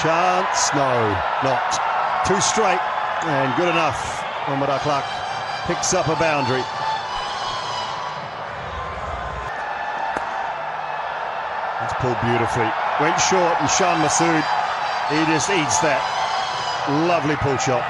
Chance? No, not. Too straight and good enough. Muhammad Akhlaq picks up a boundary. It's pulled beautifully. Went short and Shan Masood, he just eats that. Lovely pull shot.